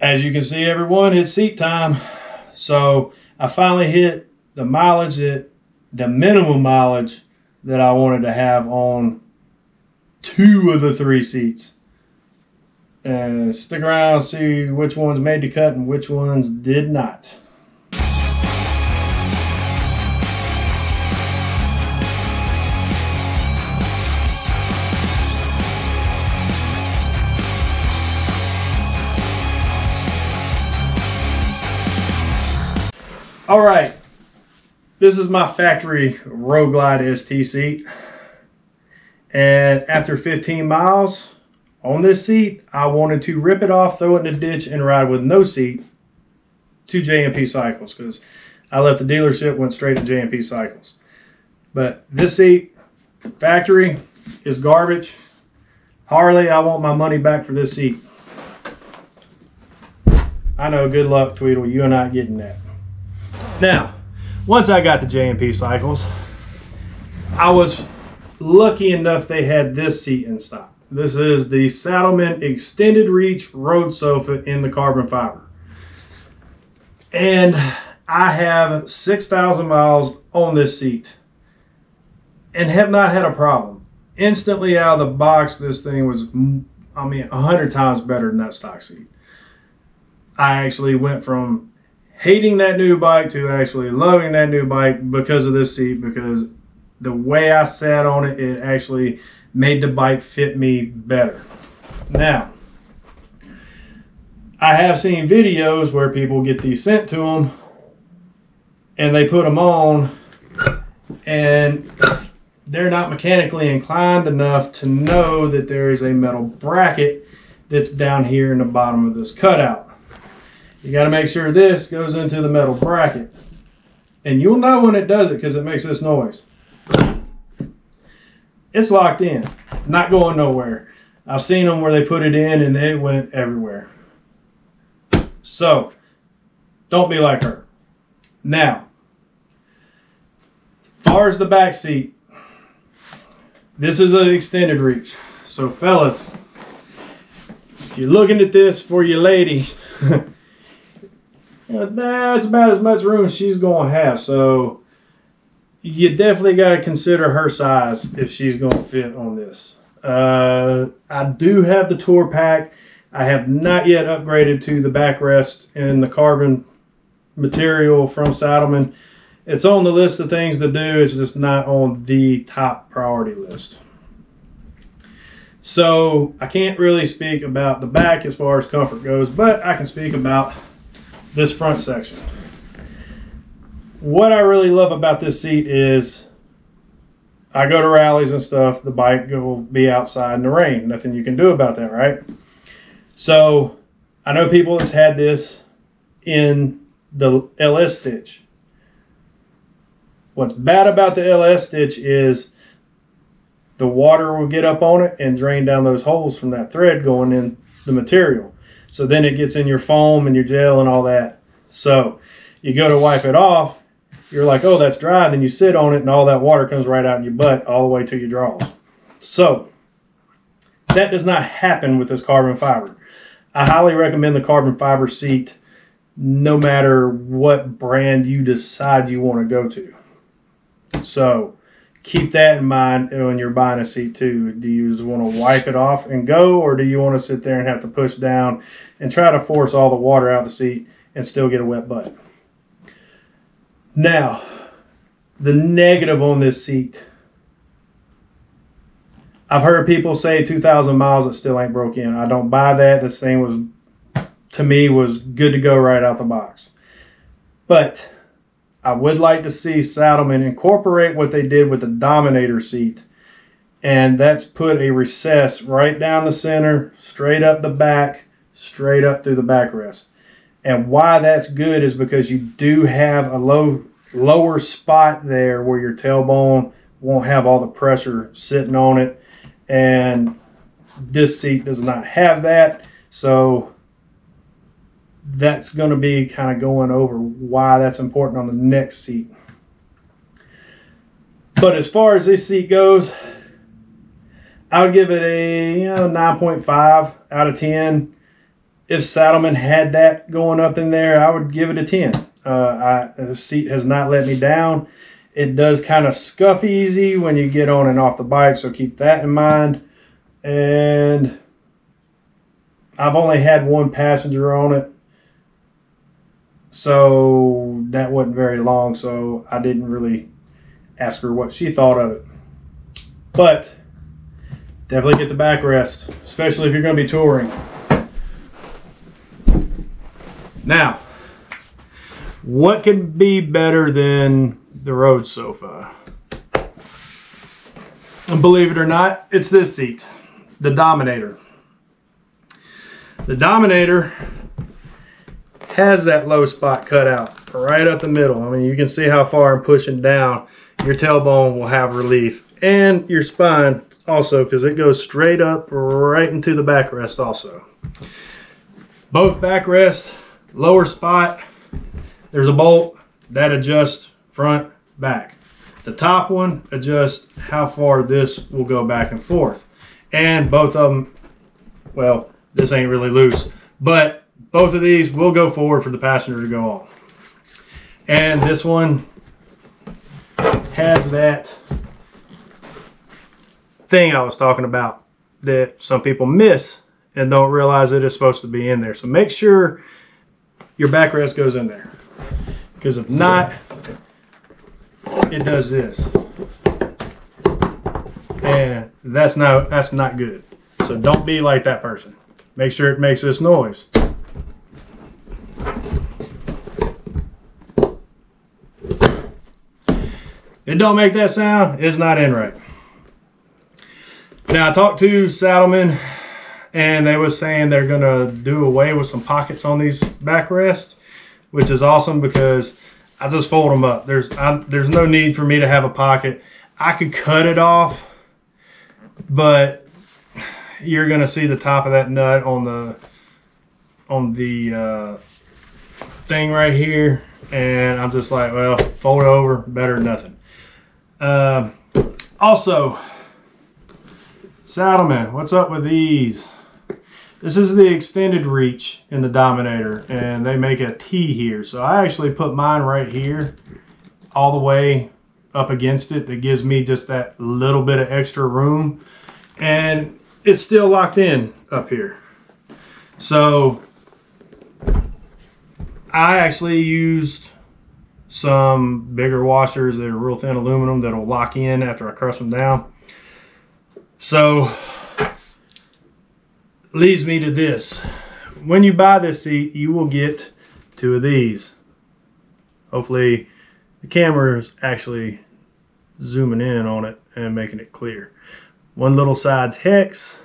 as you can see, everyone, it's seat time. So I finally hit the mileage that the minimum mileage that I wanted to have on two of the three seats. And stick around see which ones made the cut and which ones did not. All right, this is my factory Road Glide ST seat. And after 15 miles on this seat, I wanted to rip it off, throw it in the ditch, and ride with no seat to JMP Cycles because I left the dealership, went straight to JMP Cycles. But this seat, factory, is garbage. Harley, I want my money back for this seat. I know, good luck, Tweedle. You're not getting that. Now, once I got the JMP cycles, I was lucky enough they had this seat in stock. This is the Saddlemen Extended Reach Road Sofa in the carbon fiber. And I have 6,000 miles on this seat and have not had a problem. Instantly out of the box, this thing was, I mean, 100 times better than that stock seat. I actually went from hating that new bike to actually loving that new bike because of this seat because the way I sat on it, it actually made the bike fit me better. Now, I have seen videos where people get these sent to them and they put them on and they're not mechanically inclined enough to know that there is a metal bracket that's down here in the bottom of this cutout. You got to make sure this goes into the metal bracket. And you'll know when it does it because it makes this noise. It's locked in, not going nowhere. I've seen them where they put it in and it went everywhere. So, don't be like her. Now, far as the back seat, this is an extended reach. So, fellas, if you're looking at this for your lady, that's about as much room she's going to have. So you definitely got to consider her size if she's going to fit on this. Uh, I do have the tour pack. I have not yet upgraded to the backrest in the carbon material from Saddlemen. It's on the list of things to do. It's just not on the top priority list. So I can't really speak about the back as far as comfort goes, but I can speak about this front section. What I really love about this seat is I go to rallies and stuff, the bike will be outside in the rain. Nothing you can do about that, right? So I know people has had this in the LS stitch. What's bad about the LS stitch is the water will get up on it and drain down those holes from that thread going in the material. So then it gets in your foam and your gel and all that. So you go to wipe it off, you're like, oh, that's dry. Then you sit on it and all that water comes right out in your butt all the way to your drawers. So that does not happen with this carbon fiber. I highly recommend the carbon fiber seat no matter what brand you decide you want to go to. So keep that in mind when you're buying a seat too. Do you just want to wipe it off and go, or do you want to sit there and have to push down and try to force all the water out of the seat and still get a wet butt? Now, the negative on this seat. I've heard people say 2,000 miles it still ain't broke in. I don't buy that. This thing was, to me, was good to go right out the box. But I would like to see Saddlemen incorporate what they did with the Dominator seat. And that's put a recess right down the center, straight up the back, straight up through the backrest. And why that's good is because you do have a low lower spot there where your tailbone won't have all the pressure sitting on it. And this seat does not have that. So that's going to be kind of going over why that's important on the next seat. But as far as this seat goes, I would give it a you know, 9.5 out of 10. if Saddlemen had that going up in there, I would give it a 10. Uh, I, the seat has not let me down. It does kind of scuff easy when you get on and off the bike, so keep that in mind. And I've only had one passenger on it, so that wasn't very long, so I didn't really ask her what she thought of it. But definitely get the backrest, especially if you're going to be touring. Now, what could be better than the road sofa? And believe it or not, it's this seat, the Dominator. The Dominator has that low spot cut out right up the middle. I mean, you can see how far I'm pushing down. Your tailbone will have relief and your spine also because it goes straight up right into the backrest also. Both backrest, lower spot, there's a bolt that adjusts front, back. The top one adjusts how far this will go back and forth. And both of them, well, this ain't really loose, but both of these will go forward for the passenger to go on. And this one has that thing I was talking about that some people miss and don't realize it is supposed to be in there. So make sure your backrest goes in there. Because if not, it does this. And that's not that's not good. So don't be like that person. Make sure it makes this noise. It don't make that sound, it's not in right. Now I talked to Saddlemen and they was saying they're gonna do away with some pockets on these backrests, which is awesome because I just fold them up. There's I, there's no need for me to have a pocket. I could cut it off, but you're gonna see the top of that nut on the on the uh, thing right here, and I'm just like, well, fold over, better than nothing. Uh, also, Saddlemen, what's up with these? This is the extended reach in the Dominator, and they make a T here. So I actually put mine right here, all the way up against it. That gives me just that little bit of extra room. And it's still locked in up here. So I actually used some bigger washers that are real thin aluminum that'll lock in after I crush them down. So leads me to this. When you buy this seat, you will get two of these. Hopefully the camera is actually zooming in on it and making it clear. One little side's hex,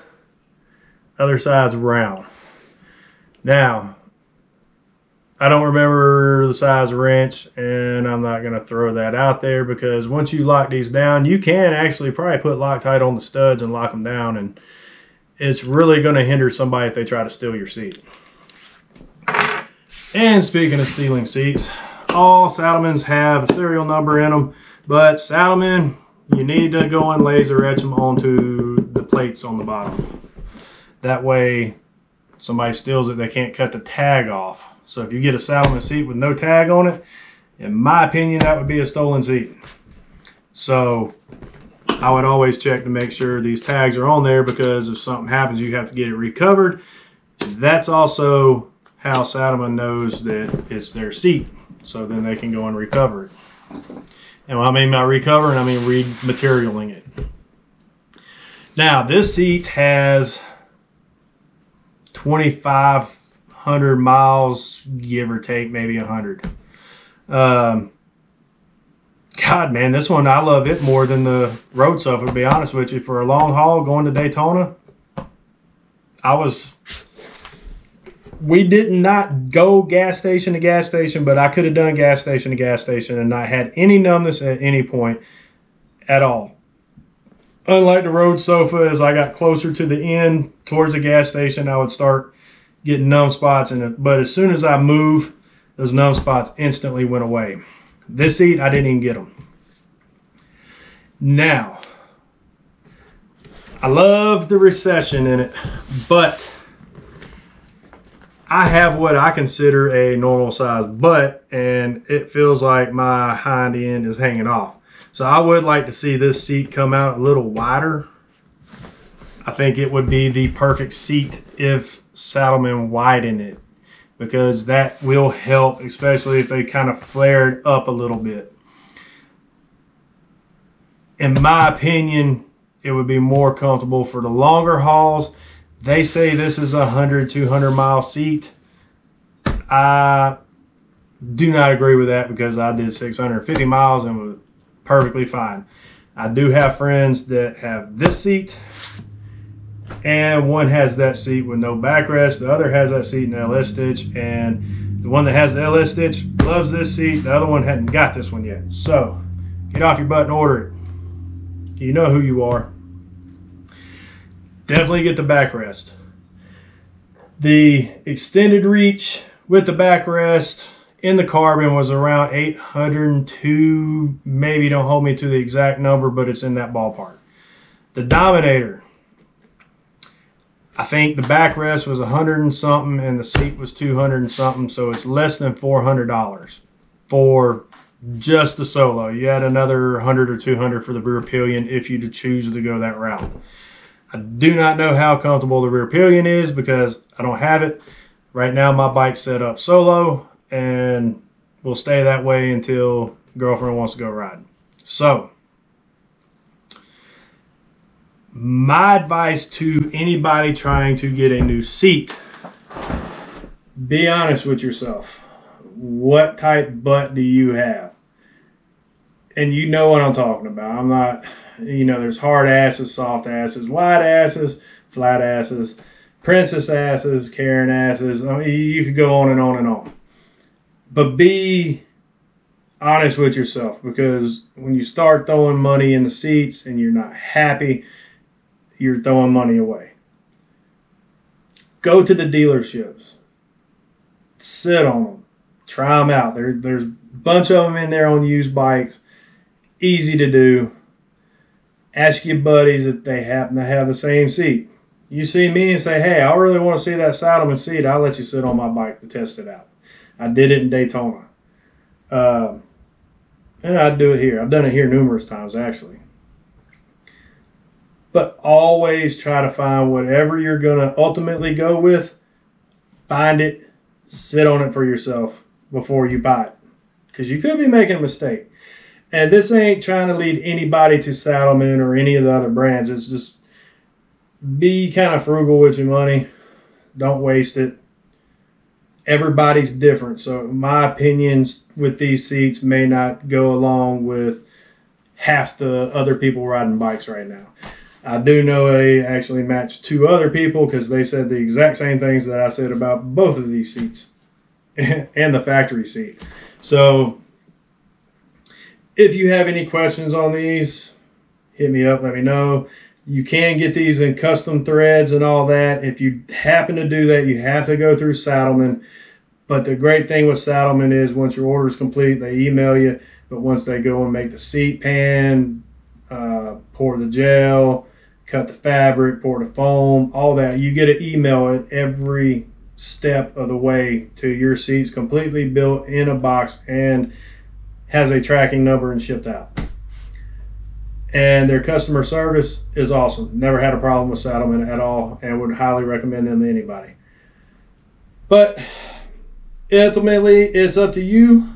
other side's round. Now, I don't remember the size wrench and I'm not going to throw that out there because once you lock these down, you can actually probably put Loctite on the studs and lock them down and it's really going to hinder somebody if they try to steal your seat. And speaking of stealing seats, all Saddlemens have a serial number in them, but Saddlemen, you need to go and laser etch them onto the plates on the bottom. That way, somebody steals it, they can't cut the tag off. So if you get a Saddlemen seat with no tag on it, in my opinion, that would be a stolen seat. So I would always check to make sure these tags are on there because if something happens, you have to get it recovered. That's also how Saddlemen knows that it's their seat. So then they can go and recover it. And when I mean by recovering, I mean rematerialing it. Now, this seat has 2,500 miles, give or take, maybe a 100. Um, God, man, this one I love it more than the road sofa. To be honest with you, for a long haul going to Daytona, I was. We did not go gas station to gas station, but I could have done gas station to gas station and not had any numbness at any point at all. Unlike the road sofa, as I got closer to the end towards the gas station, I would start getting numb spots. And it, but as soon as I move, those numb spots instantly went away. This seat, I didn't even get them. Now, I love the recession in it, but I have what I consider a normal size butt and it feels like my hind end is hanging off. So I would like to see this seat come out a little wider. I think it would be the perfect seat if Saddlemen widen it because that will help, especially if they kind of flared up a little bit. In my opinion, it would be more comfortable for the longer hauls. They say this is a 100, 200 mile seat. I do not agree with that because I did 650 miles and was perfectly fine. I do have friends that have this seat and one has that seat with no backrest. The other has that seat in LS stitch and the one that has the LS stitch loves this seat. The other one hadn't got this one yet. So get off your butt and order it. You know who you are. Definitely get the backrest. The extended reach with the backrest in the carbon was around 802 maybe don't hold me to the exact number but it's in that ballpark the dominator i think the backrest was 100 and something and the seat was 200 and something so it's less than 400 dollars for just the solo. You add another 100 or 200 for the rear pillion if you choose to go that route. I do not know how comfortable the rear pillion is because i don't have it. Right now my bike's set up solo and will stay that way until girlfriend wants to go riding. So, my advice to anybody trying to get a new seat be honest with yourself. What type butt do you have? And you know what I'm talking about. I'm not, you know, there's hard asses, soft asses, wide asses, flat asses, princess asses, Karen asses. I mean, you could go on and on and on but be honest with yourself because when you start throwing money in the seats and you're not happy, you're throwing money away. Go to the dealerships, sit on them, try them out. There, there's a bunch of them in there on used bikes, easy to do. Ask your buddies if they happen to have the same seat. You see me and say, hey, I really want to see that Saddlemen seat. I'll let you sit on my bike to test it out. I did it in Daytona. Uh, and I'd do it here. I've done it here numerous times, actually. But always try to find whatever you're going to ultimately go with, find it, sit on it for yourself before you buy it. Because you could be making a mistake. And this ain't trying to lead anybody to Saddlemen or any of the other brands. It's just be kind of frugal with your money. Don't waste it everybody's different. So my opinions with these seats may not go along with half the other people riding bikes right now. I do know I actually matched two other people because they said the exact same things that I said about both of these seats and the factory seat. So if you have any questions on these, hit me up, let me know. You can get these in custom threads and all that. If you happen to do that, you have to go through Saddlemen. But the great thing with Saddlemen is once your order is complete, they email you. But once they go and make the seat pan, uh, pour the gel, cut the fabric, pour the foam, all that, you get an email at every step of the way to your seats completely built in a box and has a tracking number and shipped out and their customer service is awesome. Never had a problem with Saddlemen at all, and would highly recommend them to anybody. But ultimately, it's up to you.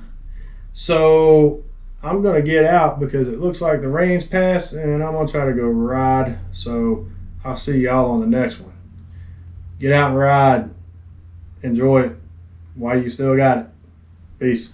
So I'm gonna get out because it looks like the rain's passed, and I'm gonna try to go ride. So I'll see y'all on the next one. Get out and ride. Enjoy it while you still got it. Peace.